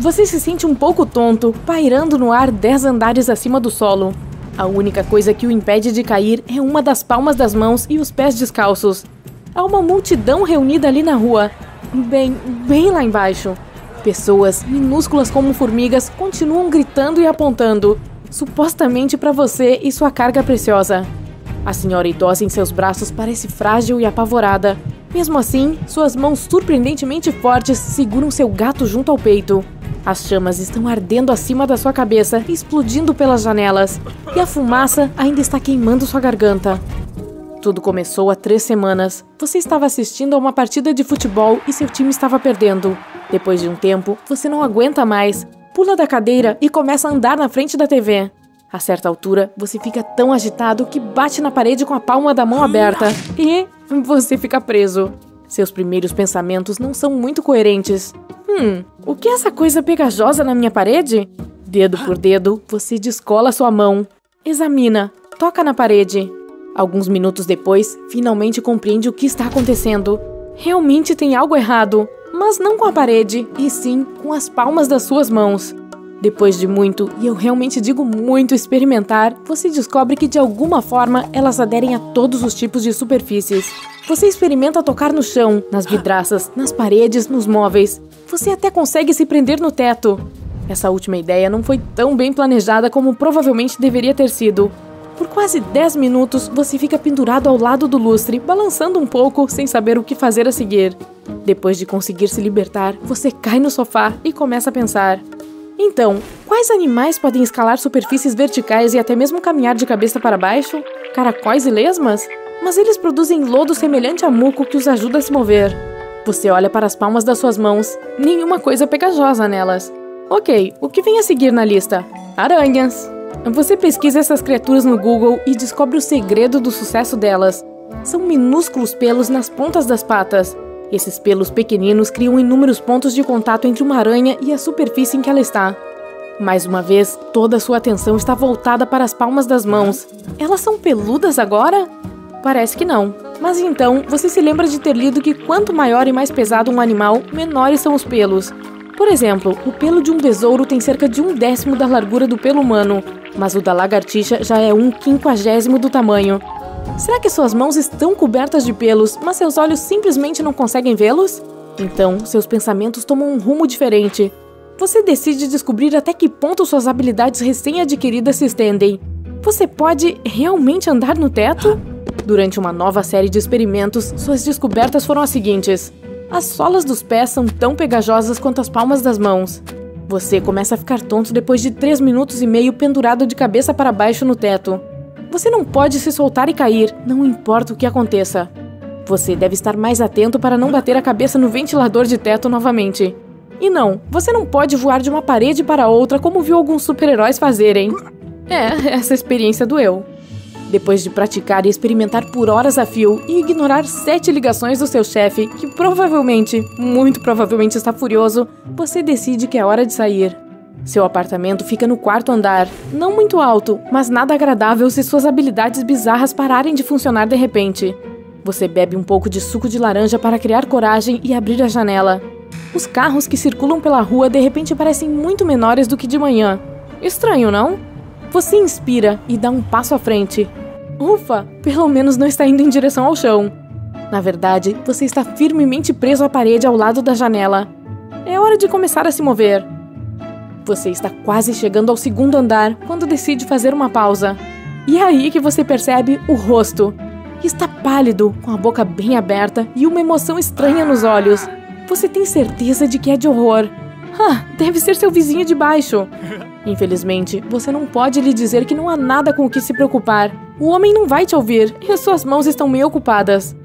Você se sente um pouco tonto, pairando no ar dez andares acima do solo. A única coisa que o impede de cair é uma das palmas das mãos e os pés descalços. Há uma multidão reunida ali na rua, bem, bem lá embaixo. Pessoas, minúsculas como formigas, continuam gritando e apontando, supostamente para você e sua carga preciosa. A senhora idosa em seus braços parece frágil e apavorada. Mesmo assim, suas mãos surpreendentemente fortes seguram seu gato junto ao peito. As chamas estão ardendo acima da sua cabeça, explodindo pelas janelas, e a fumaça ainda está queimando sua garganta. Tudo começou há três semanas. Você estava assistindo a uma partida de futebol e seu time estava perdendo. Depois de um tempo, você não aguenta mais, pula da cadeira e começa a andar na frente da TV. A certa altura, você fica tão agitado que bate na parede com a palma da mão aberta e você fica preso. Seus primeiros pensamentos não são muito coerentes. Hum, o que é essa coisa pegajosa na minha parede? Dedo por dedo, você descola sua mão. Examina, toca na parede. Alguns minutos depois, finalmente compreende o que está acontecendo. Realmente tem algo errado, mas não com a parede, e sim com as palmas das suas mãos. Depois de muito, e eu realmente digo muito experimentar, você descobre que de alguma forma elas aderem a todos os tipos de superfícies. Você experimenta tocar no chão, nas vidraças, nas paredes, nos móveis. Você até consegue se prender no teto. Essa última ideia não foi tão bem planejada como provavelmente deveria ter sido. Por quase 10 minutos, você fica pendurado ao lado do lustre, balançando um pouco, sem saber o que fazer a seguir. Depois de conseguir se libertar, você cai no sofá e começa a pensar: Então, quais animais podem escalar superfícies verticais e até mesmo caminhar de cabeça para baixo? Caracóis e lesmas? Mas eles produzem lodo semelhante a muco que os ajuda a se mover. Você olha para as palmas das suas mãos, nenhuma coisa pegajosa nelas. Ok, o que vem a seguir na lista? Aranhas. Você pesquisa essas criaturas no Google e descobre o segredo do sucesso delas. São minúsculos pelos nas pontas das patas. Esses pelos pequeninos criam inúmeros pontos de contato entre uma aranha e a superfície em que ela está. Mais uma vez, toda sua atenção está voltada para as palmas das mãos. Elas são peludas agora? Parece que não. Mas então, você se lembra de ter lido que quanto maior e mais pesado um animal, menores são os pelos. Por exemplo, o pelo de um besouro tem cerca de um décimo da largura do pelo humano, mas o da lagartixa já é um quinquagésimo do tamanho. Será que suas mãos estão cobertas de pelos, mas seus olhos simplesmente não conseguem vê-los? Então, seus pensamentos tomam um rumo diferente. Você decide descobrir até que ponto suas habilidades recém-adquiridas se estendem. Você pode realmente andar no teto? Durante uma nova série de experimentos, suas descobertas foram as seguintes: as solas dos pés são tão pegajosas quanto as palmas das mãos. Você começa a ficar tonto depois de 3 minutos e meio pendurado de cabeça para baixo no teto. Você não pode se soltar e cair, não importa o que aconteça. Você deve estar mais atento para não bater a cabeça no ventilador de teto novamente. E não, você não pode voar de uma parede para outra como viu alguns super-heróis fazerem. É, essa experiência doeu. Depois de praticar e experimentar por horas a fio e ignorar sete ligações do seu chefe, que provavelmente, muito provavelmente está furioso, você decide que é hora de sair. Seu apartamento fica no quarto andar, não muito alto, mas nada agradável se suas habilidades bizarras pararem de funcionar de repente. Você bebe um pouco de suco de laranja para criar coragem e abrir a janela. Os carros que circulam pela rua de repente parecem muito menores do que de manhã. Estranho, não? Você inspira e dá um passo à frente, Ufa, pelo menos não está indo em direção ao chão. Na verdade, você está firmemente preso à parede ao lado da janela. É hora de começar a se mover. Você está quase chegando ao segundo andar quando decide fazer uma pausa. E é aí que você percebe o rosto. Está pálido, com a boca bem aberta e uma emoção estranha nos olhos. Você tem certeza de que é de horror. Ah, deve ser seu vizinho de baixo. Infelizmente, você não pode lhe dizer que não há nada com o que se preocupar. O homem não vai te ouvir e suas mãos estão meio ocupadas.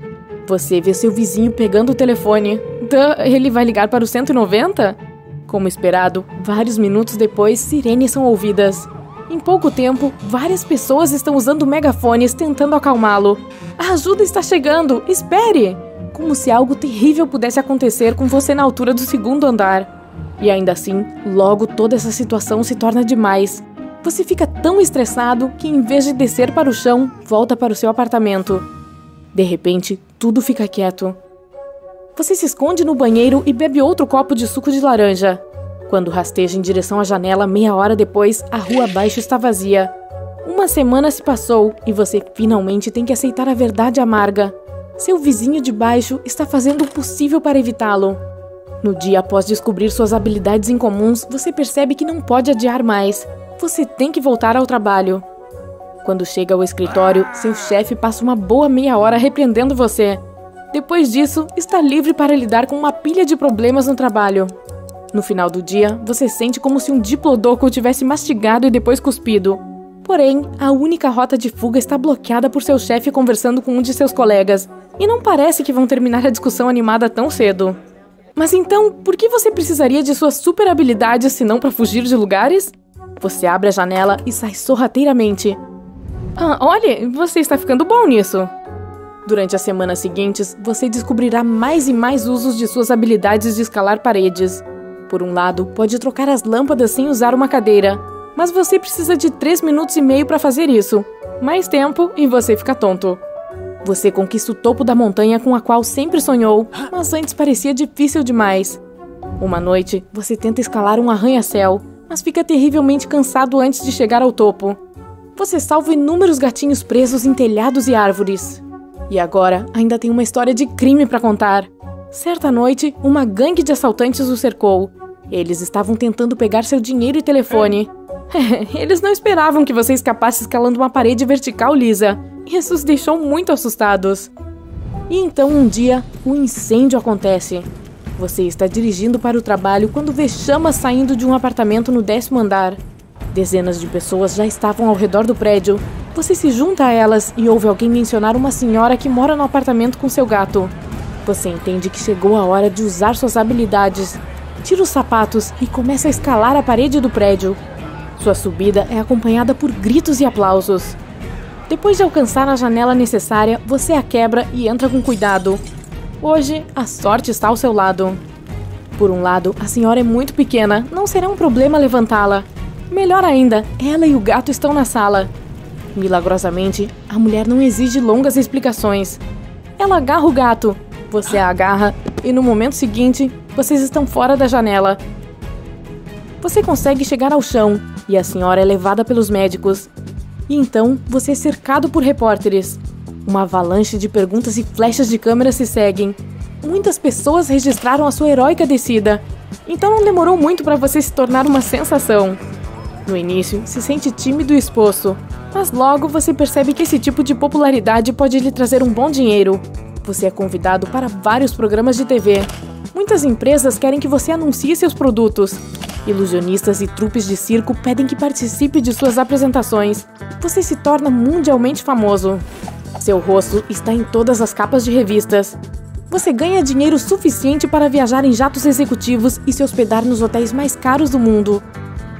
Você vê seu vizinho pegando o telefone. Duh, ele vai ligar para o 190? Como esperado, vários minutos depois, sirenes são ouvidas. Em pouco tempo, várias pessoas estão usando megafones tentando acalmá-lo. A ajuda está chegando! Espere! Como se algo terrível pudesse acontecer com você na altura do segundo andar. E ainda assim, logo toda essa situação se torna demais. Você fica tão estressado que, em vez de descer para o chão, volta para o seu apartamento. De repente, tudo fica quieto. Você se esconde no banheiro e bebe outro copo de suco de laranja. Quando rasteja em direção à janela, meia hora depois, a rua abaixo está vazia. Uma semana se passou e você finalmente tem que aceitar a verdade amarga. Seu vizinho de baixo está fazendo o possível para evitá-lo. No dia após descobrir suas habilidades incomuns, você percebe que não pode adiar mais. Você tem que voltar ao trabalho. Quando chega ao escritório, seu chefe passa uma boa meia hora repreendendo você. Depois disso, está livre para lidar com uma pilha de problemas no trabalho. No final do dia, você sente como se um diplodocus tivesse mastigado e depois cuspido. Porém, a única rota de fuga está bloqueada por seu chefe conversando com um de seus colegas, e não parece que vão terminar a discussão animada tão cedo. Mas então, por que você precisaria de suas super habilidades se não para fugir de lugares? Você abre a janela e sai sorrateiramente. Ah, olha, você está ficando bom nisso. Durante as semanas seguintes, você descobrirá mais e mais usos de suas habilidades de escalar paredes. Por um lado, pode trocar as lâmpadas sem usar uma cadeira, mas você precisa de 3 minutos e meio para fazer isso. Mais tempo e você fica tonto. Você conquista o topo da montanha com a qual sempre sonhou, mas antes parecia difícil demais. Uma noite, você tenta escalar um arranha-céu, mas fica terrivelmente cansado antes de chegar ao topo. Você salva inúmeros gatinhos presos em telhados e árvores. E agora ainda tem uma história de crime para contar. Certa noite, uma gangue de assaltantes o cercou. Eles estavam tentando pegar seu dinheiro e telefone. Eles não esperavam que você escapasse escalando uma parede vertical lisa. Isso os deixou muito assustados. E então um dia, um incêndio acontece. Você está dirigindo para o trabalho quando vê chamas saindo de um apartamento no décimo andar. Dezenas de pessoas já estavam ao redor do prédio. Você se junta a elas e ouve alguém mencionar uma senhora que mora no apartamento com seu gato. Você entende que chegou a hora de usar suas habilidades. Tira os sapatos e começa a escalar a parede do prédio. Sua subida é acompanhada por gritos e aplausos. Depois de alcançar a janela necessária, você a quebra e entra com cuidado. Hoje, a sorte está ao seu lado. Por um lado, a senhora é muito pequena, não será um problema levantá-la. Melhor ainda, ela e o gato estão na sala. Milagrosamente, a mulher não exige longas explicações. Ela agarra o gato, você a agarra e no momento seguinte, vocês estão fora da janela. Você consegue chegar ao chão e a senhora é levada pelos médicos. E então você é cercado por repórteres. Uma avalanche de perguntas e flechas de câmera se seguem. Muitas pessoas registraram a sua heróica descida, então não demorou muito para você se tornar uma sensação. No início, se sente tímido e exposto, mas logo você percebe que esse tipo de popularidade pode lhe trazer um bom dinheiro. Você é convidado para vários programas de TV. Muitas empresas querem que você anuncie seus produtos, Ilusionistas e trupes de circo pedem que participe de suas apresentações. Você se torna mundialmente famoso. Seu rosto está em todas as capas de revistas. Você ganha dinheiro suficiente para viajar em jatos executivos e se hospedar nos hotéis mais caros do mundo.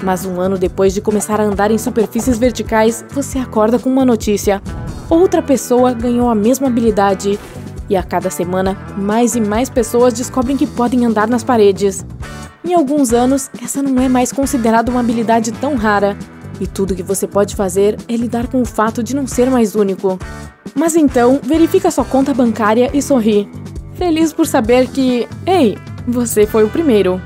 Mas um ano depois de começar a andar em superfícies verticais, você acorda com uma notícia. Outra pessoa ganhou a mesma habilidade. E a cada semana, mais e mais pessoas descobrem que podem andar nas paredes. Em alguns anos, essa não é mais considerada uma habilidade tão rara, e tudo que você pode fazer é lidar com o fato de não ser mais único. Mas então, verifica sua conta bancária e sorri, feliz por saber que, ei, você foi o primeiro.